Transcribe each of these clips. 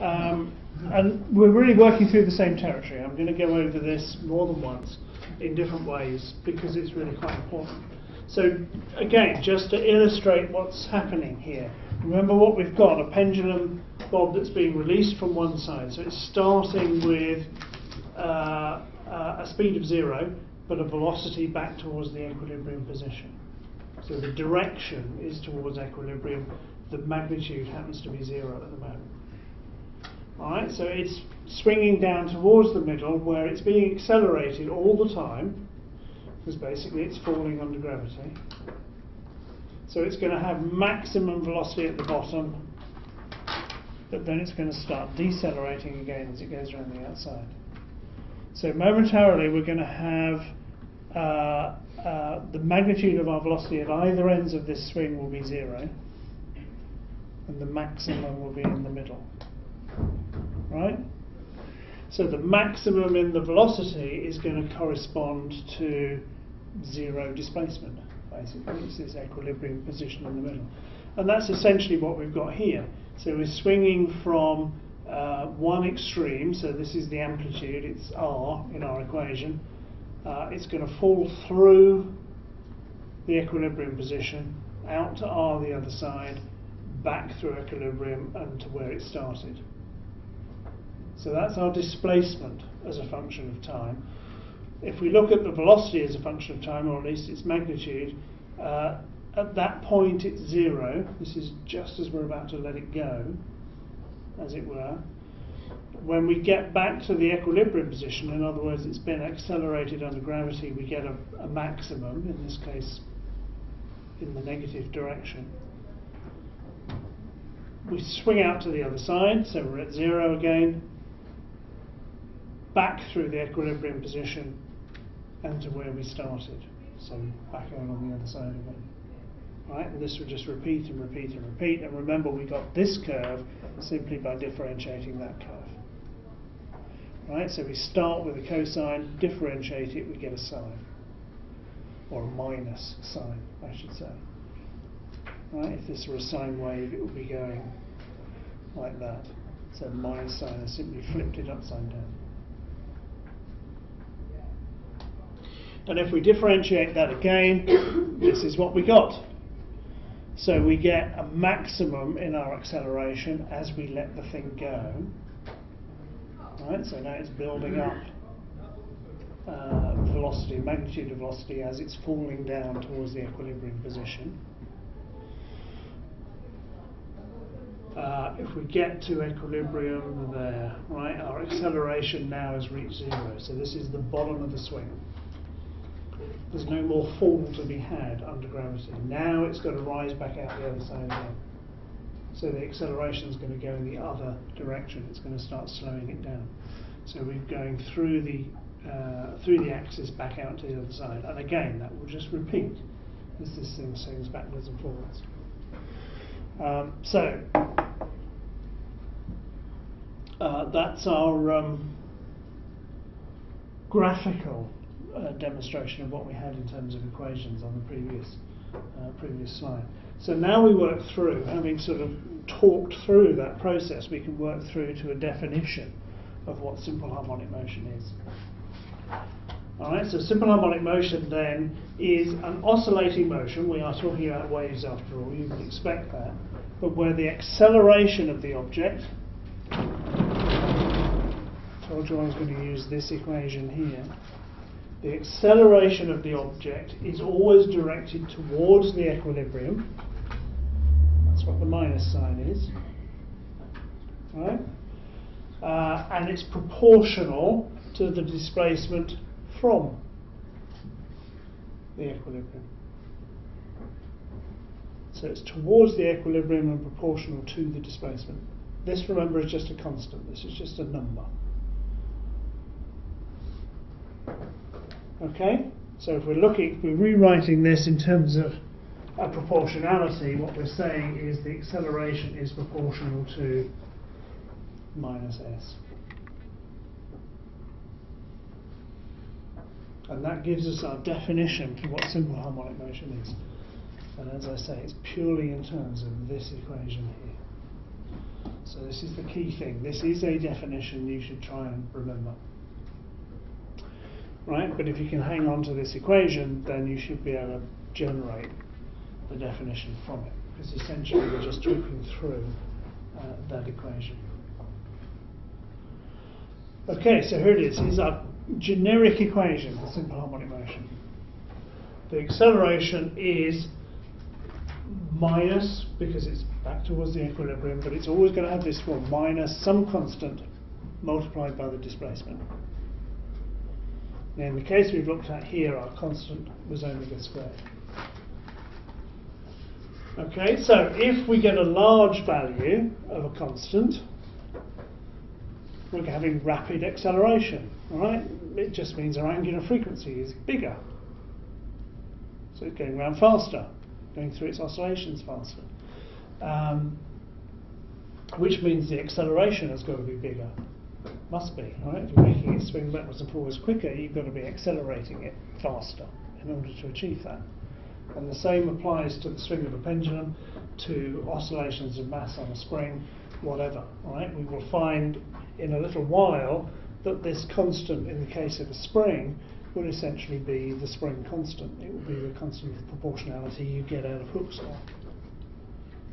Um, and we're really working through the same territory. I'm going to go over this more than once in different ways because it's really quite important. So, again, just to illustrate what's happening here, remember what we've got a pendulum bob that's being released from one side. So, it's starting with uh, uh, a speed of zero, but a velocity back towards the equilibrium position. So, the direction is towards equilibrium, the magnitude happens to be zero at the moment. Alright, so it's swinging down towards the middle where it's being accelerated all the time because basically it's falling under gravity. So it's going to have maximum velocity at the bottom, but then it's going to start decelerating again as it goes around the outside. So momentarily we're going to have uh, uh, the magnitude of our velocity at either ends of this swing will be zero, and the maximum will be in the middle. Right? So the maximum in the velocity is going to correspond to zero displacement, basically. It's this equilibrium position in the middle. And that's essentially what we've got here. So we're swinging from uh, one extreme, so this is the amplitude, it's r in our equation. Uh, it's going to fall through the equilibrium position, out to r the other side, back through equilibrium and to where it started. So that's our displacement as a function of time. If we look at the velocity as a function of time, or at least its magnitude, uh, at that point it's zero. This is just as we're about to let it go, as it were. When we get back to the equilibrium position, in other words, it's been accelerated under gravity, we get a, a maximum, in this case in the negative direction. We swing out to the other side, so we're at zero again, back through the equilibrium position and to where we started. So back on the other side it. Right, and this would just repeat and repeat and repeat. And remember, we got this curve simply by differentiating that curve. Right, so we start with a cosine, differentiate it, we get a sine. Or a minus sine, I should say. Right, if this were a sine wave, it would be going like that. So minus sine has simply flipped it upside down. And if we differentiate that again, this is what we got. So we get a maximum in our acceleration as we let the thing go. Right, so now it's building up uh, velocity, magnitude of velocity as it's falling down towards the equilibrium position. Uh, if we get to equilibrium there, right, our acceleration now has reached zero. So this is the bottom of the swing there's no more fall to be had under gravity. Now it's going to rise back out the other side again. So the acceleration is going to go in the other direction. It's going to start slowing it down. So we're going through the uh, through the axis back out to the other side. And again, that will just repeat as this thing swings backwards and forwards. Um, so uh, that's our um, graphical demonstration of what we had in terms of equations on the previous uh, previous slide. So now we work through, having sort of talked through that process, we can work through to a definition of what simple harmonic motion is. Alright, so simple harmonic motion then is an oscillating motion. We are talking about waves after all, you would expect that. But where the acceleration of the object, told you I was going to use this equation here, the acceleration of the object is always directed towards the equilibrium. That's what the minus sign is. Right? Uh, and it's proportional to the displacement from the equilibrium. So it's towards the equilibrium and proportional to the displacement. This, remember, is just a constant. This is just a number. Okay? So if we're looking, we're rewriting this in terms of a proportionality, what we're saying is the acceleration is proportional to minus s. And that gives us our definition for what simple harmonic motion is. And as I say, it's purely in terms of this equation here. So this is the key thing. This is a definition you should try and remember. Right, but if you can hang on to this equation, then you should be able to generate the definition from it, because essentially we're just talking through uh, that equation. Okay, so here it is. Here's our generic equation for simple harmonic motion. The acceleration is minus, because it's back towards the equilibrium, but it's always going to have this form, minus some constant multiplied by the displacement. Now in the case we've looked at here, our constant was omega squared. Okay, so if we get a large value of a constant, we're having rapid acceleration, right? It just means our angular frequency is bigger. So it's going around faster, going through its oscillations faster. Um, which means the acceleration has got to be bigger. Must be, right? If you're making it swing backwards and forwards quicker, you've got to be accelerating it faster in order to achieve that. And the same applies to the swing of a pendulum, to oscillations of mass on a spring, whatever. Right? We will find in a little while that this constant in the case of a spring will essentially be the spring constant. It will be the constant of proportionality you get out of Hooke's law.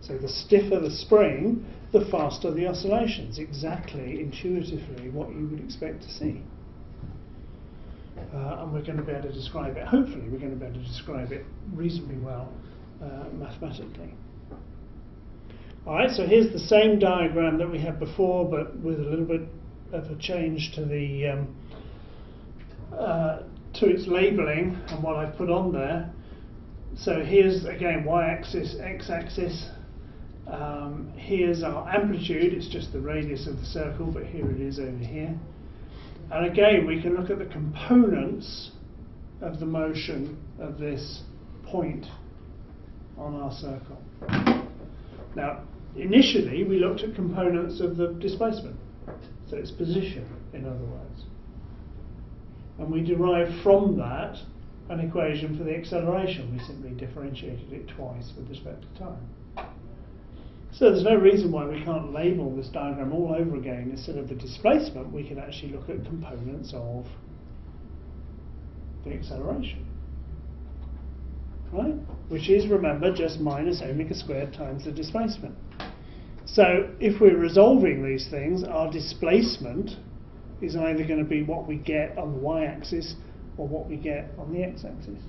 So the stiffer the spring, the faster the oscillations. Exactly, intuitively, what you would expect to see. Uh, and we're going to be able to describe it, hopefully we're going to be able to describe it reasonably well uh, mathematically. Alright, so here's the same diagram that we had before, but with a little bit of a change to the um, uh, to its labeling and what I've put on there. So here's again y-axis, x-axis. Um, here's our amplitude. It's just the radius of the circle, but here it is over here. And again, we can look at the components of the motion of this point on our circle. Now, initially, we looked at components of the displacement, so its position, in other words. And we derived from that an equation for the acceleration. We simply differentiated it twice with respect to time. So there's no reason why we can't label this diagram all over again. Instead of the displacement, we can actually look at components of the acceleration. Right? Which is, remember, just minus omega squared times the displacement. So if we're resolving these things, our displacement is either going to be what we get on the y-axis or what we get on the x-axis,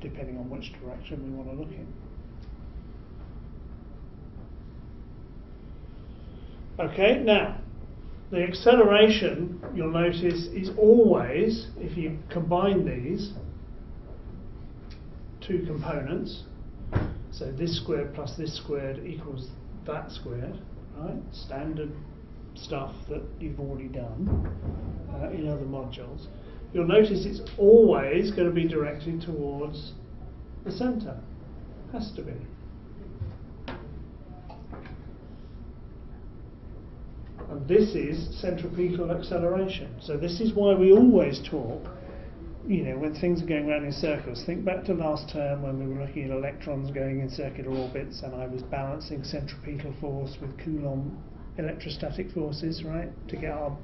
depending on which direction we want to look in. Okay, now the acceleration you'll notice is always, if you combine these two components, so this squared plus this squared equals that squared, right? Standard stuff that you've already done uh, in other modules. You'll notice it's always going to be directed towards the centre. Has to be. And this is centripetal acceleration. So this is why we always talk, you know, when things are going around in circles. Think back to last term when we were looking at electrons going in circular orbits and I was balancing centripetal force with Coulomb electrostatic forces, right, to get our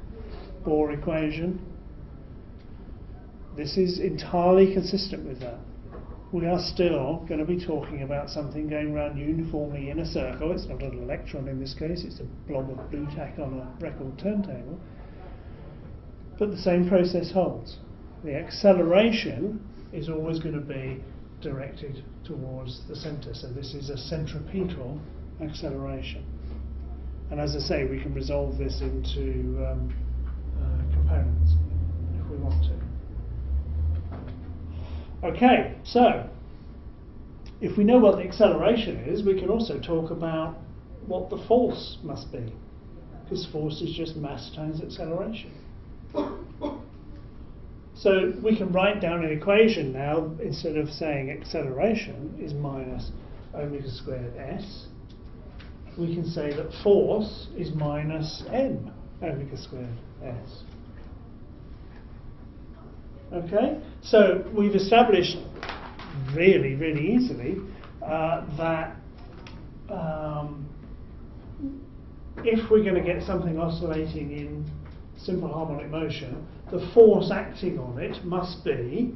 Bohr equation. This is entirely consistent with that we are still going to be talking about something going around uniformly in a circle. It's not an electron in this case, it's a blob of Blu-Tack on a record turntable. But the same process holds. The acceleration is always going to be directed towards the centre. So this is a centripetal acceleration. And as I say, we can resolve this into um, uh, components if we want to. Okay, so if we know what the acceleration is, we can also talk about what the force must be. Because force is just mass times acceleration. So we can write down an equation now, instead of saying acceleration is minus omega squared s, we can say that force is minus m omega squared s. Okay, so we've established really, really easily uh, that um, if we're going to get something oscillating in simple harmonic motion, the force acting on it must be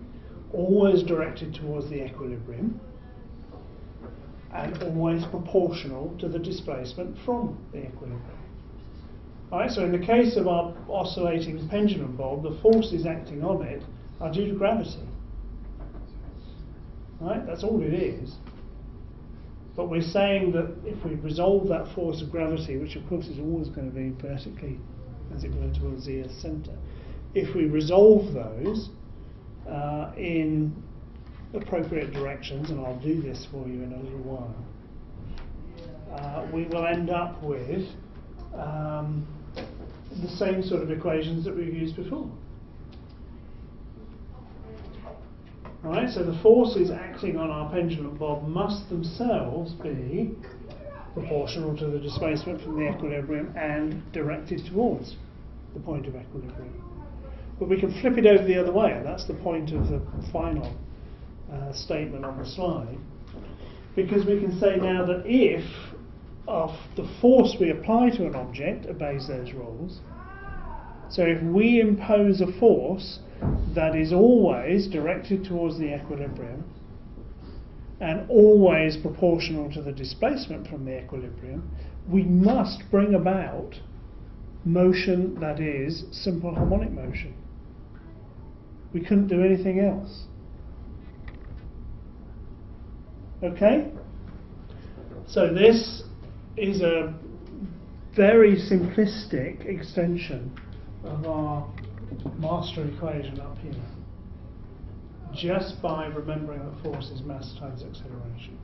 always directed towards the equilibrium and always proportional to the displacement from the equilibrium. Alright, so in the case of our oscillating pendulum bob, the forces acting on it are due to gravity. Right, that's all it is. But we're saying that if we resolve that force of gravity, which of course is always going to be vertically as it were towards the Earth centre, if we resolve those uh, in appropriate directions, and I'll do this for you in a little while, uh, we will end up with um, the same sort of equations that we've used before. Right, so the forces acting on our pendulum bob must themselves be proportional to the displacement from the equilibrium and directed towards the point of equilibrium. But we can flip it over the other way, and that's the point of the final uh, statement on the slide. Because we can say now that if the force we apply to an object obeys those rules, so if we impose a force that is always directed towards the equilibrium and always proportional to the displacement from the equilibrium, we must bring about motion that is simple harmonic motion. We couldn't do anything else. Okay? So this is a very simplistic extension of our master equation up here just by remembering that force is mass times acceleration.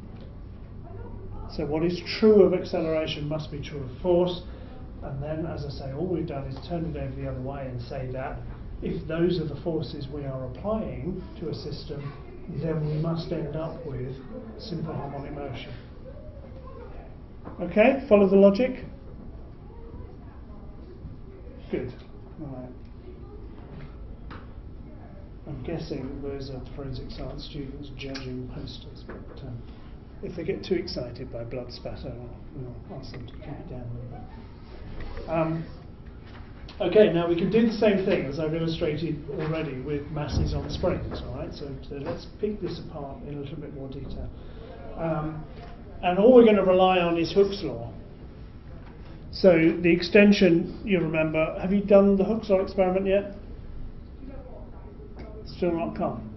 So what is true of acceleration must be true of force, and then, as I say, all we've done is turn it over the other way and say that if those are the forces we are applying to a system, then we must end up with simple harmonic motion. Okay, follow the logic? Good. Right. I'm guessing those are forensic science students judging posters, but um, if they get too excited by blood spatter, we'll ask them to keep it down a little bit. Um, okay, now we can do the same thing as I've illustrated already with masses on springs, alright? So, so, let's pick this apart in a little bit more detail. Um, and all we're going to rely on is Hooke's law. So the extension, you remember, have you done the Hooke's law experiment yet? Still not come.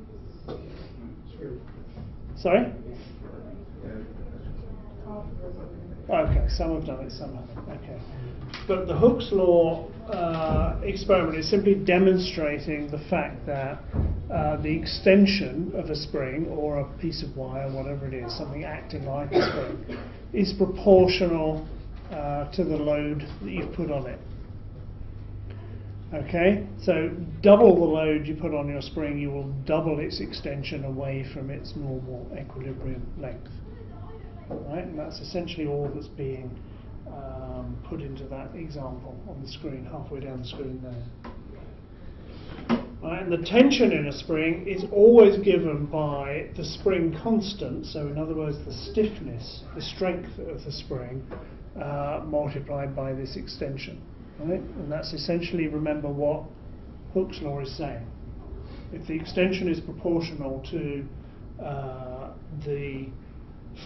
Sorry? Okay, some have done it, some haven't. Okay. But the Hooke's law uh, experiment is simply demonstrating the fact that uh, the extension of a spring or a piece of wire, whatever it is, something acting like a spring, is proportional uh, to the load that you've put on it. Okay, so double the load you put on your spring, you will double its extension away from its normal equilibrium length. Right, and that's essentially all that's being um, put into that example on the screen, halfway down the screen there. Right, and the tension in a spring is always given by the spring constant, so in other words, the stiffness, the strength of the spring, uh, multiplied by this extension. Right? And that's essentially, remember, what Hooke's law is saying. If the extension is proportional to uh, the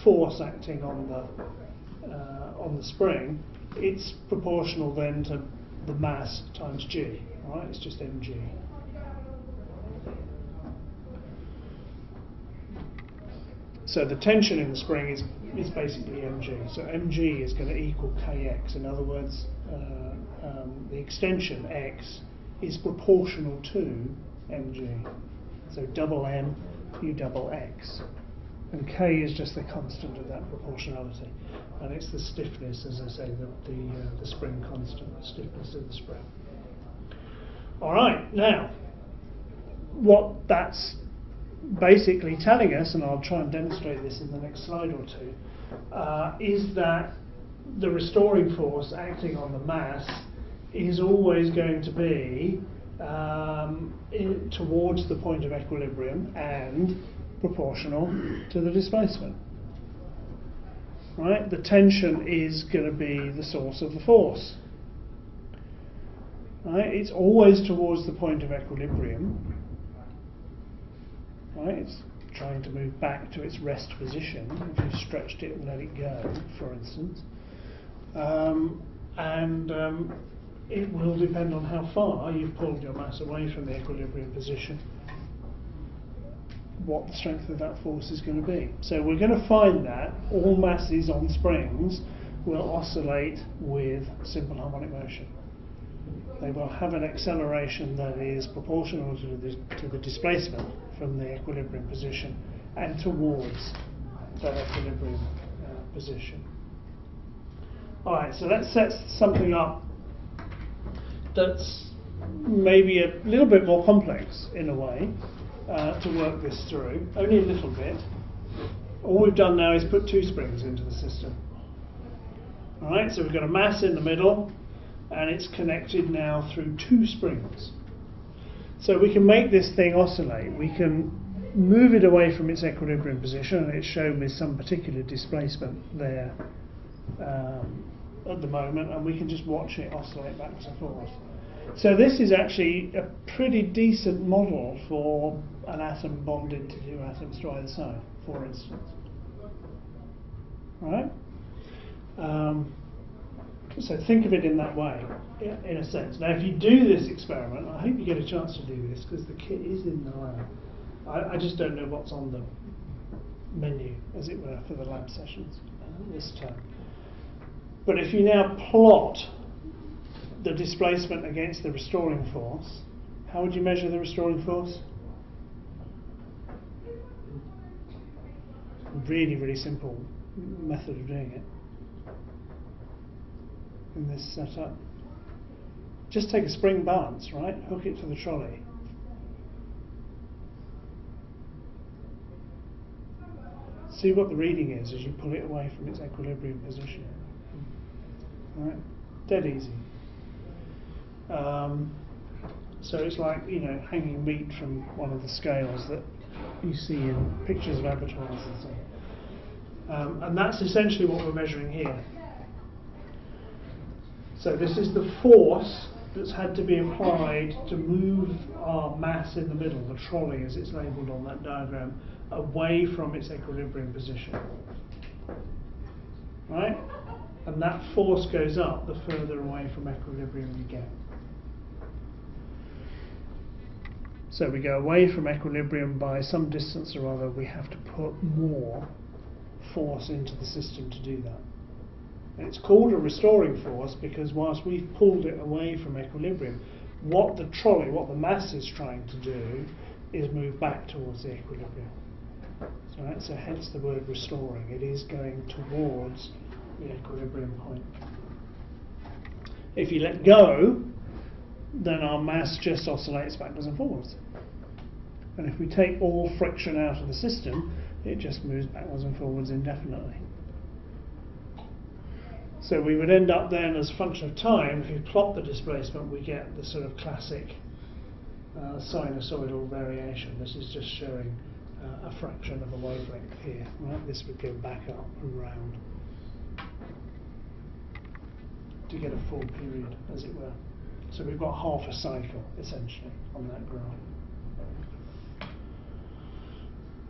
force acting on the uh, on the spring, it's proportional then to the mass times g. Right? It's just mg. So the tension in the spring is, is basically mg. So mg is going to equal kx. In other words, uh, um, the extension x is proportional to mg. So double m, u double x. And k is just the constant of that proportionality. And it's the stiffness, as I say, the, the, uh, the spring constant, the stiffness of the spring. All right, now, what that's basically telling us, and I'll try and demonstrate this in the next slide or two, uh, is that the restoring force acting on the mass is always going to be um, in, towards the point of equilibrium and proportional to the displacement. right? The tension is going to be the source of the force. Right? It's always towards the point of equilibrium. Right? It's trying to move back to its rest position if you stretched it and let it go, for instance. Um, and um, it will depend on how far you've pulled your mass away from the equilibrium position what the strength of that force is going to be. So we're going to find that all masses on springs will oscillate with simple harmonic motion. They will have an acceleration that is proportional to the, to the displacement from the equilibrium position and towards that equilibrium uh, position. Alright, so let's set something up that's maybe a little bit more complex in a way uh, to work this through, only a little bit. All we've done now is put two springs into the system. Alright, so we've got a mass in the middle and it's connected now through two springs. So we can make this thing oscillate. We can move it away from its equilibrium position and it's shown with some particular displacement there um, at the moment and we can just watch it oscillate back and forth. So this is actually a pretty decent model for an atom bonded to two atoms to either side, for instance. Right? Um, so think of it in that way, in a sense. Now, if you do this experiment, I hope you get a chance to do this because the kit is in the lab. I, I, just don't know what's on the menu, as it were, for the lab sessions uh, this term. But if you now plot the displacement against the restoring force, how would you measure the restoring force? Really, really simple method of doing it in this setup. Just take a spring balance, right? Hook it to the trolley. See what the reading is as you pull it away from its equilibrium position. Right? Dead easy. Um, so it's like, you know, hanging meat from one of the scales that you see in pictures of abattoirs and so on. Um, and that's essentially what we're measuring here. So this is the force that's had to be applied to move our mass in the middle, the trolley as it's labelled on that diagram, away from its equilibrium position. Right? And that force goes up the further away from equilibrium you get. So we go away from equilibrium by some distance or other, we have to put more force into the system to do that. And it's called a restoring force because whilst we've pulled it away from equilibrium, what the trolley, what the mass is trying to do is move back towards the equilibrium. So, right, so hence the word restoring. It is going towards the equilibrium point. If you let go, then our mass just oscillates backwards and forwards. And if we take all friction out of the system, it just moves backwards and forwards indefinitely. So we would end up then, as a function of time, if you plot the displacement, we get the sort of classic uh, sinusoidal variation. This is just showing uh, a fraction of a wavelength here. Right? This would go back up and round to get a full period, as it were. So we've got half a cycle, essentially, on that graph.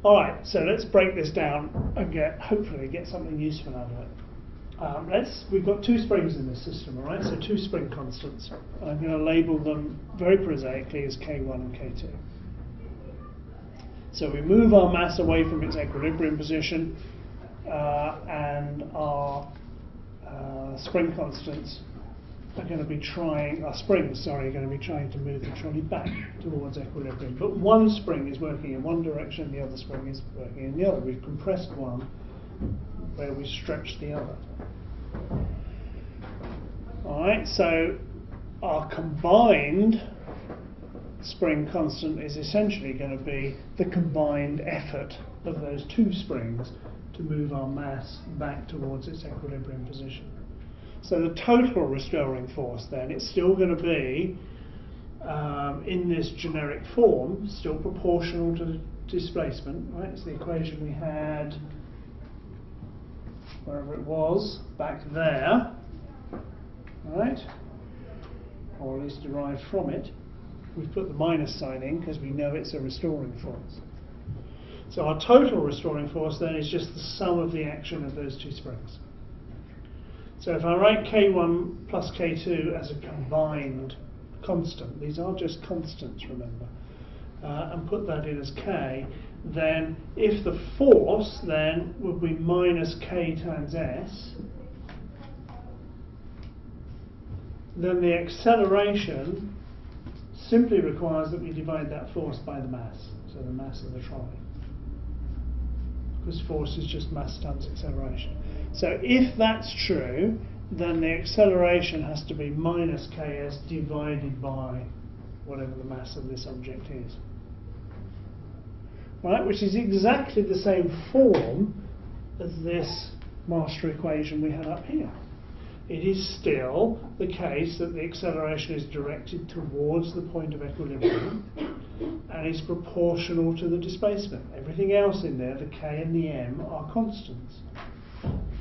All right, so let's break this down and get, hopefully, get something useful out of it. Um, let's, we've got two springs in this system, all right? So two spring constants. I'm going to label them very prosaically as K1 and K2. So we move our mass away from its equilibrium position, uh, and our uh, spring constants are going to be trying, our springs, sorry, are going to be trying to move the trolley back towards equilibrium. But one spring is working in one direction, the other spring is working in the other. We've compressed one where we stretch the other. Alright, so our combined spring constant is essentially going to be the combined effort of those two springs to move our mass back towards its equilibrium position. So the total restoring force then, it's still going to be um, in this generic form, still proportional to the displacement, right? It's the equation we had wherever it was, back there, right? Or at least derived from it. We've put the minus sign in because we know it's a restoring force. So our total restoring force then is just the sum of the action of those two springs. So if I write K1 plus K2 as a combined constant, these are just constants, remember, uh, and put that in as K, then if the force then would be minus K times S, then the acceleration simply requires that we divide that force by the mass, so the mass of the trolley. Because force is just mass times acceleration. So if that's true, then the acceleration has to be minus ks divided by whatever the mass of this object is. Right, which is exactly the same form as this master equation we had up here. It is still the case that the acceleration is directed towards the point of equilibrium and is proportional to the displacement. Everything else in there, the k and the m, are constants.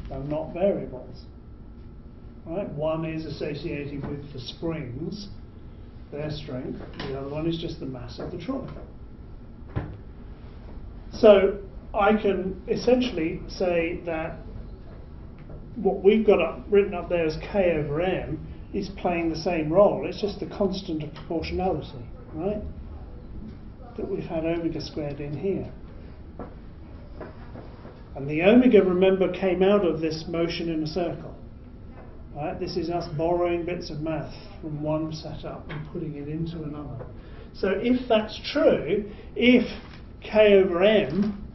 They're not variables. Right? One is associated with the springs, their strength. The other one is just the mass of the trolley. So I can essentially say that what we've got up, written up there as k over m is playing the same role. It's just the constant of proportionality, right? That we've had omega squared in here. And the omega, remember, came out of this motion in a circle. Right? This is us borrowing bits of math from one setup and putting it into another. So if that's true, if k over m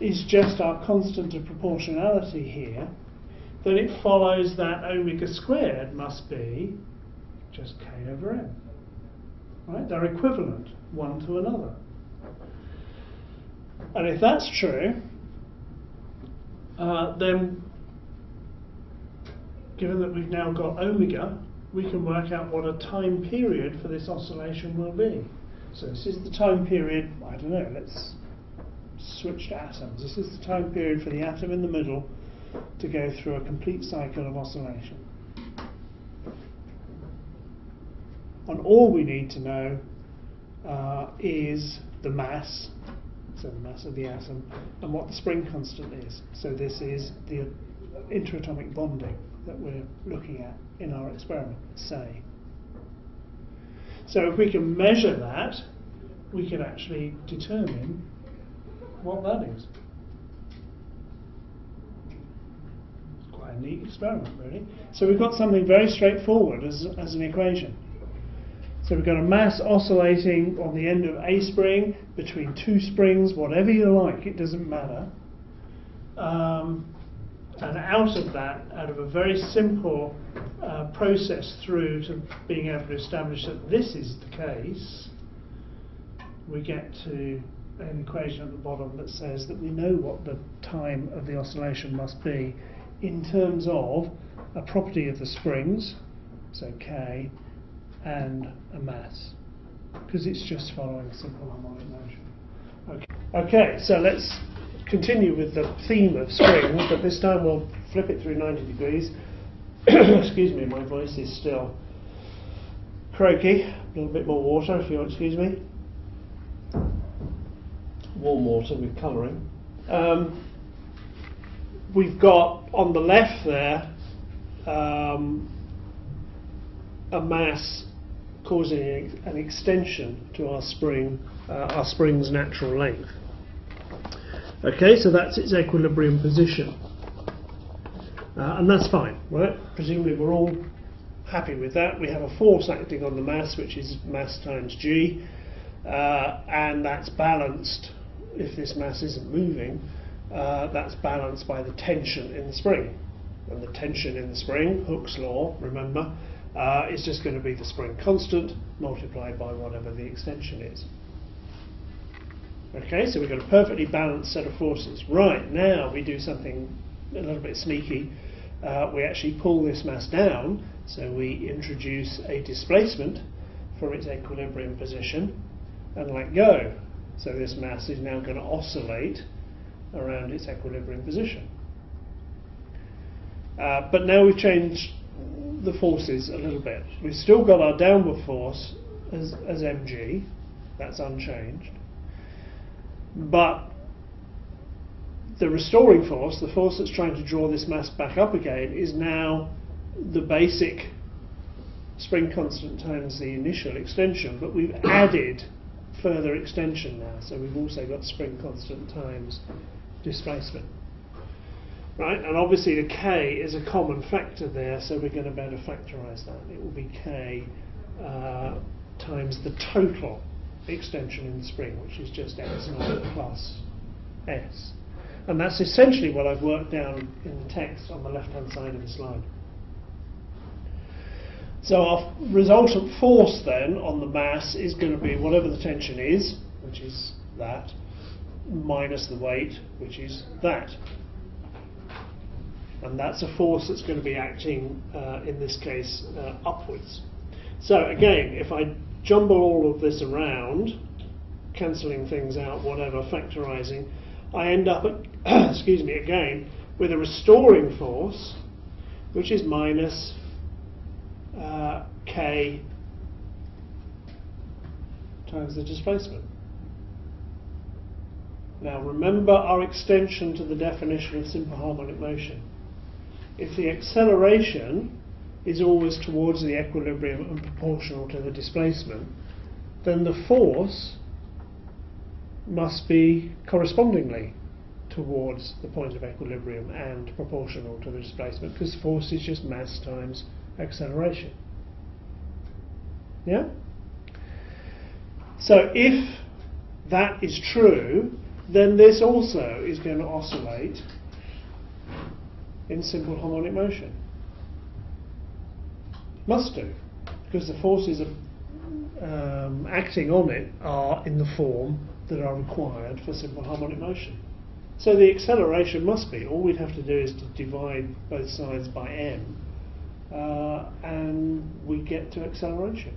is just our constant of proportionality here, then it follows that omega squared must be just k over m. Right? They're equivalent one to another. And if that's true, uh, then given that we've now got omega, we can work out what a time period for this oscillation will be. So this is the time period, I don't know, let's switch to atoms. This is the time period for the atom in the middle to go through a complete cycle of oscillation. And all we need to know uh, is the mass, so the mass of the atom, and what the spring constant is. So this is the interatomic bonding that we're looking at in our experiment, say. So if we can measure that, we can actually determine what that is. It's a neat experiment, really. So we've got something very straightforward as, as an equation. So we've got a mass oscillating on the end of a spring between two springs, whatever you like, it doesn't matter. Um, and out of that, out of a very simple uh, process through to being able to establish that this is the case, we get to an equation at the bottom that says that we know what the time of the oscillation must be in terms of a property of the springs, so K, and a mass, because it's just following a simple harmonic motion. Okay. okay, so let's continue with the theme of springs, but this time we'll flip it through 90 degrees. excuse me, my voice is still croaky. A little bit more water, if you'll excuse me. Warm water with colouring. Um, we've got on the left there um, a mass causing an extension to our spring, uh, our spring's natural length. Okay, so that's its equilibrium position. Uh, and that's fine, right? Presumably we're all happy with that. We have a force acting on the mass, which is mass times g, uh, and that's balanced, if this mass isn't moving, uh, that's balanced by the tension in the spring. And the tension in the spring, Hooke's law, remember, uh, is just going to be the spring constant multiplied by whatever the extension is. Okay, so we've got a perfectly balanced set of forces. Right, now we do something a little bit sneaky. Uh, we actually pull this mass down, so we introduce a displacement from its equilibrium position and let go. So this mass is now going to oscillate around its equilibrium position. Uh, but now we've changed the forces a little bit. We've still got our downward force as, as mg, that's unchanged. But the restoring force, the force that's trying to draw this mass back up again, is now the basic spring constant times the initial extension, but we've added further extension now, so we've also got spring constant times displacement. Right, and obviously the k is a common factor there, so we're going to better factorise that. It will be k uh, times the total extension in the spring, which is just x naught plus s. And that's essentially what I've worked down in the text on the left-hand side of the slide. So our resultant force then on the mass is going to be whatever the tension is, which is that, minus the weight, which is that. And that's a force that's going to be acting, uh, in this case, uh, upwards. So again, if I jumble all of this around, cancelling things out, whatever, factorising, I end up, at, excuse me, again, with a restoring force, which is minus uh, k times the displacement. Now remember our extension to the definition of simple harmonic motion. If the acceleration is always towards the equilibrium and proportional to the displacement, then the force must be correspondingly towards the point of equilibrium and proportional to the displacement because force is just mass times acceleration. Yeah? So if that is true, then this also is going to oscillate in simple harmonic motion. Must do, because the forces um, acting on it are in the form that are required for simple harmonic motion. So the acceleration must be, all we'd have to do is to divide both sides by m, uh, and we get to acceleration.